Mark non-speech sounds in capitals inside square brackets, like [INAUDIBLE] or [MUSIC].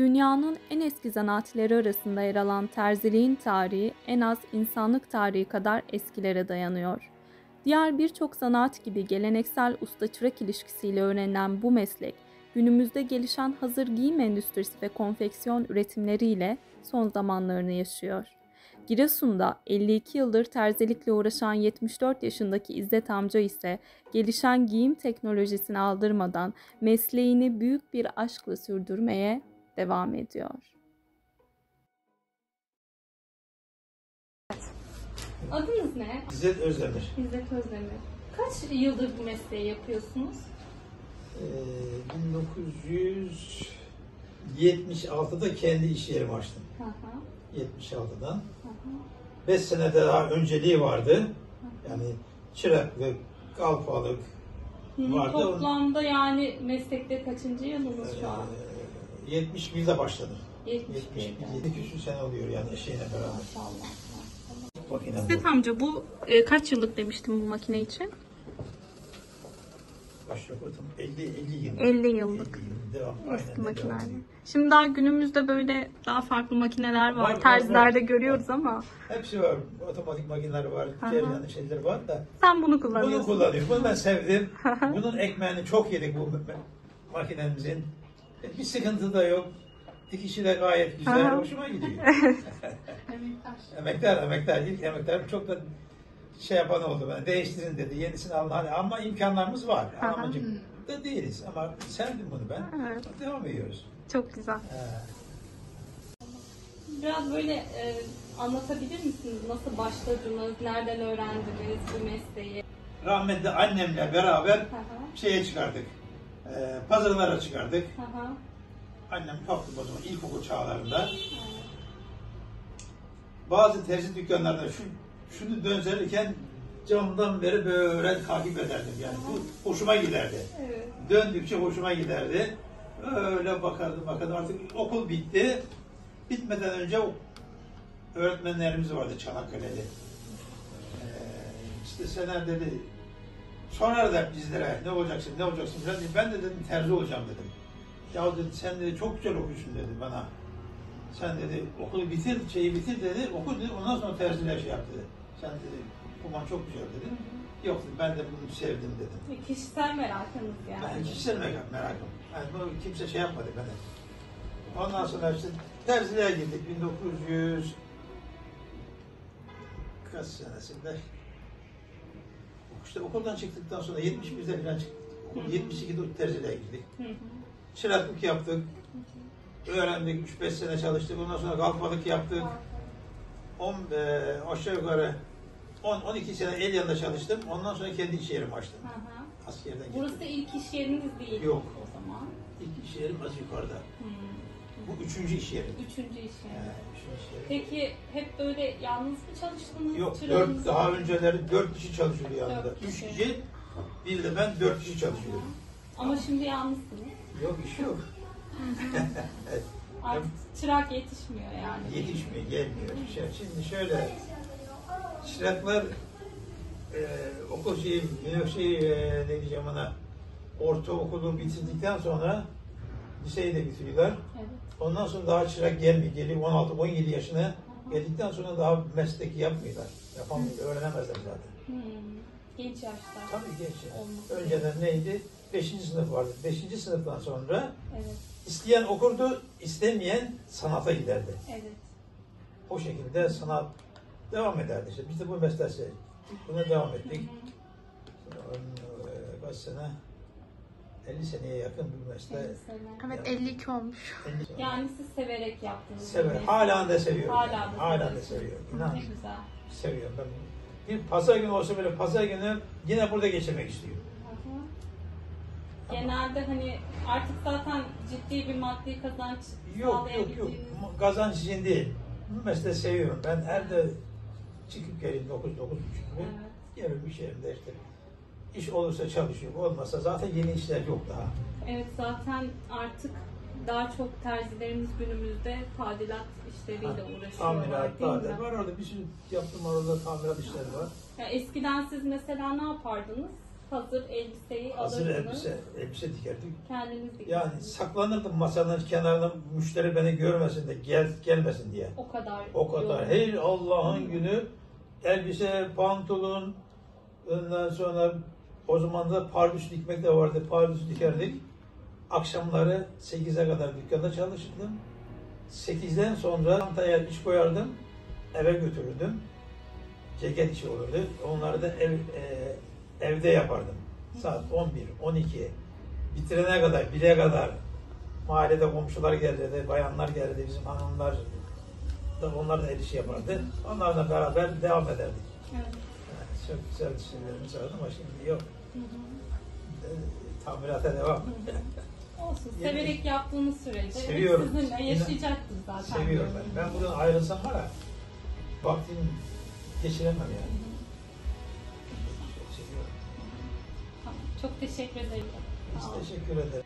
Dünyanın en eski zanaatleri arasında yer alan terziliğin tarihi en az insanlık tarihi kadar eskilere dayanıyor. Diğer birçok zanaat gibi geleneksel usta-çırak ilişkisiyle öğrenilen bu meslek, günümüzde gelişen hazır giyim endüstrisi ve konfeksiyon üretimleriyle son zamanlarını yaşıyor. Giresun'da 52 yıldır terzilikle uğraşan 74 yaşındaki İzzet amca ise gelişen giyim teknolojisini aldırmadan mesleğini büyük bir aşkla sürdürmeye devam ediyor. Adınız ne? İzzet Özdemir. İzzet Özdemir. Kaç yıldır bu mesleği yapıyorsunuz? Ee, 1976'da kendi iş yerimi açtım. Hı hı, 76'dan. hı hı. 5 sene daha önceliği vardı. Yani çırak ve kalfalık Hı hı, Vardı, Toplamda yani meslekte kaçıncı yılınız şu an? ee, 71'de başladım. 71. 71, 7 küsur sene oluyor yani eşeğine beraber. Maşallah. Bu. amca bu e, kaç yıllık demiştim bu makine için? Başla koydum. 50, 50 yıl. 50 yıllık. 50 yıl. Devam. Eski Aynen, makineler. devam. Şimdi daha günümüzde böyle daha farklı makineler var. Var, var, Terzilerde var. görüyoruz ama Hepsi var. Otomatik makineler var. Aha. Ceryan şeyler var da. sen bunu Bunu kullanıyorsun. kullanıyorum. Bunu ben sevdim. [LAUGHS] Bunun ekmeğini çok yedik bu makinemizin. E, Bir sıkıntı da yok. Dikişi de gayet güzel. Aha. Hoşuma gidiyor. [LAUGHS] emektar, emektar. İlk emektar çok da şey yapan oldu bana. Değiştirin dedi. Yenisini alın. Hani ama imkanlarımız var. Aha. Alamacık da değiliz. Ama sevdim bunu ben. Evet. Devam ediyoruz. Çok güzel. He. Biraz böyle e, anlatabilir misiniz? Nasıl başladınız? Nereden öğrendiniz bu mesleği? Rahmetli annemle beraber hı, şeye çıkardık. Ee, pazarlara çıkardık. hı hı. Annem kalktı o zaman ilkokul çağlarında. Bazı terzi dükkanlarında şu şunu döndürürken camdan beri böyle takip ederdim. Yani bu hoşuma giderdi. Evet. Döndükçe hoşuma giderdi. Öyle bakardım bakardım. Artık okul bitti. Bitmeden önce öğretmenlerimiz vardı Çanakkale'li. Ee, işte Sener dedi sorar da bizlere ne olacaksın ne olacaksın falan. Ben de dedim terzi olacağım dedim. Ya dedi sen dedi çok güzel okuyorsun dedi bana. Sen dedi okulu bitir, şeyi bitir dedi. Oku dedi ondan sonra terziler şey yap dedi. Sen dedi okuman çok güzel dedi. Yok dedi ben de bunu sevdim dedim. Bir Kişisel merakınız yani. Ben kişisel merak, merakım. Yani bunu kimse şey yapmadı bana. Ondan sonra işte terziliğe girdik 1900 kaç senesinde işte okuldan çıktıktan sonra 71'de falan çıktık. Okul 72'de terziliğe girdik. Çıraklık yaptık. Öğrendik 3-5 sene çalıştık. Ondan sonra kalfalık yaptık. 10 e, aşağı yukarı 10-12 sene el yanında çalıştım. Ondan sonra kendi iş yerimi açtım. Hı hı. Askerden gittim. Burası ilk iş yeriniz değil Yok. o zaman. İlk iş yerim az yukarıda. Hı. Bu üçüncü iş yerim. Üçüncü iş yeri. üçüncü iş yerim. Peki hep böyle yalnız mı çalıştınız? Yok, dört, daha önceleri dört kişi çalışıyordu yanında. Dört Üç kişi. kişi, bir de ben dört kişi çalışıyordum. Ama şimdi yalnızsınız. Yok iş yok. [LAUGHS] Artık çırak yetişmiyor yani. Yetişmiyor, gelmiyor. Şey, şimdi şöyle, çıraklar e, okul şeyi, şey, e, ne diyeceğim ona, ortaokulu bitirdikten sonra liseyi de bitiriyorlar. Evet. Ondan sonra daha çırak gelmiyor. Geliyor 16-17 yaşına geldikten sonra daha meslek yapmıyorlar. Yapamıyorlar, öğrenemezler zaten. Hmm. Genç yaşta. Tabii genç. Olması Önceden neydi? Beşinci sınıf vardı. Beşinci sınıftan sonra Evet. isteyen okurdu, istemeyen sanata giderdi. Evet. O şekilde sanat devam ederdi. İşte biz de bu mesleği. Buna devam ettik. On, e, Kaç sene? 50 seneye yakın bir mesleği. Evet, sever. Evet 52 olmuş. 50 sene. Yani siz severek yaptınız. Sever. Hala da seviyorum. Hala yani. da Hala da seviyorum. İnan. Ne güzel. Seviyorum. Ben bir pazar günü olsa böyle pazar günü yine burada geçirmek istiyorum. Hı hı. Genelde hani artık zaten ciddi bir maddi kazanç Yok yok yok. sağlayabildiğiniz- Kazanç için değil. Bu mesleği seviyorum. Ben her de çıkıp geleyim 9 9 gibi. Evet. Gelin iş yerimde işte. İş olursa çalışıyorum. Olmazsa zaten yeni işler yok daha. Evet zaten artık daha çok terzilerimiz günümüzde tadilat işleriyle uğraşıyorlar Tamirat, değil tadilat mi? var orada bir sürü yaptım orada tamirat işleri var. Ya eskiden siz mesela ne yapardınız? hazır elbiseyi Hazır alırdınız. elbise, elbise dikerdik. Kendiniz dikerdiniz. Yani saklanırdım masanın kenarına müşteri beni görmesin de gel gelmesin diye. o kadar. O kadar. yoğun. Hey Allah'ın günü elbise, pantolon, ondan sonra o zaman da pardüs dikmek de vardı. Pardüs dikerdik. Akşamları 8'e kadar dükkanda çalışırdım. 8'den sonra çantaya iş koyardım. Eve götürürdüm. Ceket işi olurdu. Onları da ev, e, evde yapardım. Saat 11, 12. Bitirene kadar, 1'e kadar mahallede komşular gelirdi, bayanlar gelirdi, bizim hanımlar da onlar da el işi yapardı. Onlarla beraber devam ederdik. Evet. Yani çok güzel şeylerimiz vardı ama şimdi yok. E, Tamirata devam. [LAUGHS] Olsun. Yeni- Severek yaptığınız sürece Seviyorum. sizinle yaşayacaksınız zaten. Seviyorum ben. Ben buradan ayrılsam var ya, vaktim geçiremem yani. Çok seviyorum. Tamam. Çok teşekkür ederim. Biz teşekkür ederim.